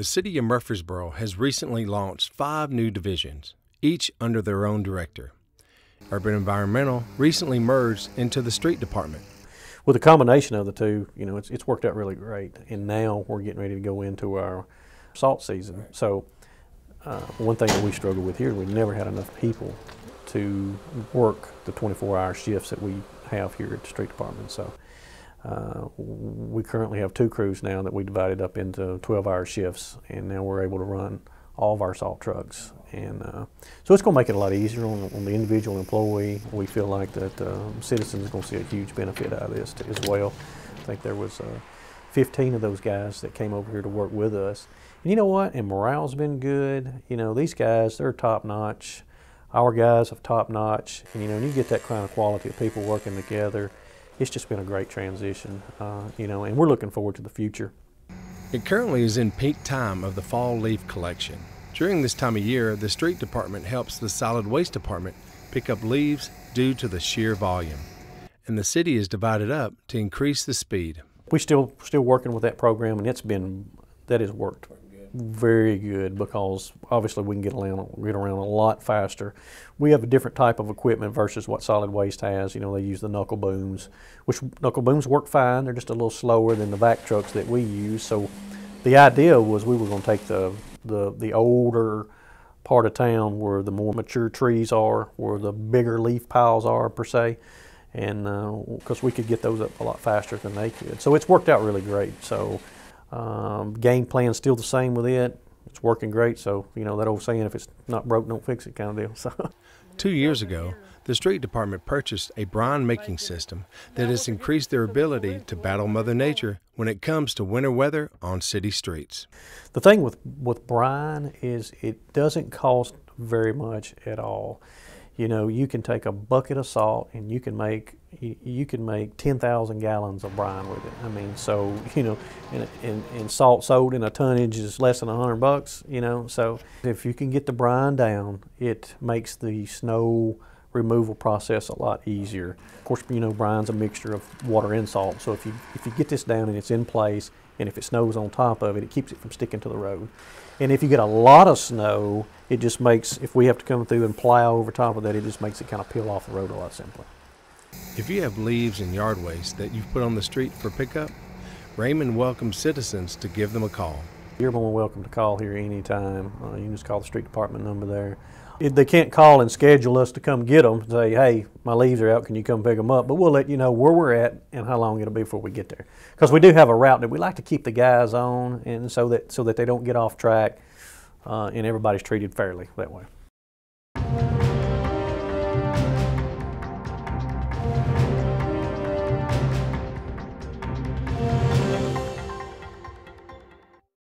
The City of Murfreesboro has recently launched five new divisions, each under their own director. Urban Environmental recently merged into the Street Department. With the combination of the two, you know, it's, it's worked out really great. And now we're getting ready to go into our salt season. So, uh, one thing that we struggle with here, we've never had enough people to work the 24 hour shifts that we have here at the street department. So, uh, we currently have two crews now that we divided up into 12 hour shifts, and now we're able to run all of our salt trucks. And uh, so it's going to make it a lot easier on, on, the individual employee. We feel like that um, citizens are going to see a huge benefit out of this as well. I think there was uh, 15 of those guys that came over here to work with us. And you know what? And morale's been good. You know, these guys, they're top notch. Our guys are top notch. And you know, when you get that kind of quality of people working together, it's just been a great transition. Uh, you know, and we're looking forward to the future. It currently is in peak time of the fall leaf collection. During this time of year, the street department helps the solid waste department pick up leaves due to the sheer volume. And the city is divided up to increase the speed. We still still working with that program and it's been that has worked very good because obviously we can get around get around a lot faster. We have a different type of equipment versus what solid waste has. You know, they use the knuckle booms, which knuckle booms work fine. They're just a little slower than the back trucks that we use. So the idea was we were going to take the the the older part of town where the more mature trees are, where the bigger leaf piles are per se, and because uh, we could get those up a lot faster than they could. So it's worked out really great. So um, game plan's still the same with it. It's working great. So you know that old saying, if it's not broke, don't fix it, kind of deal. So. Two years ago, the street department purchased a brine making system that has increased their ability to battle Mother Nature when it comes to winter weather on city streets. The thing with, with brine is it doesn't cost very much at all. You know, you can take a bucket of salt and you can make you, can make 10,000 gallons of brine with it. I mean, so, you know, and, and, and salt sold in a tonnage is less than 100 bucks, you know. So if you can get the brine down, it makes the snow removal process a lot easier. Of course, you know, brine's a mixture of water and salt. So if you, if you get this down and it's in place, and if it snows on top of it, it keeps it from sticking to the road. And if you get a lot of snow, it just makes, if we have to come through and plow over top of that, it just makes it kind of peel off the road a lot simpler. If you have leaves and yard waste that you've put on the street for pickup, Raymond welcomes citizens to give them a call. You're more welcome to call here anytime. Uh, you can just call the street department number there. If they can't call and schedule us to come get them, say, hey, my leaves are out, can you come pick them up? But we'll let you know where we're at and how long it'll be before we get there. Because we do have a route that we like to keep the guys on, and so that so that they don't get off track, uh, and everybody's treated fairly that way.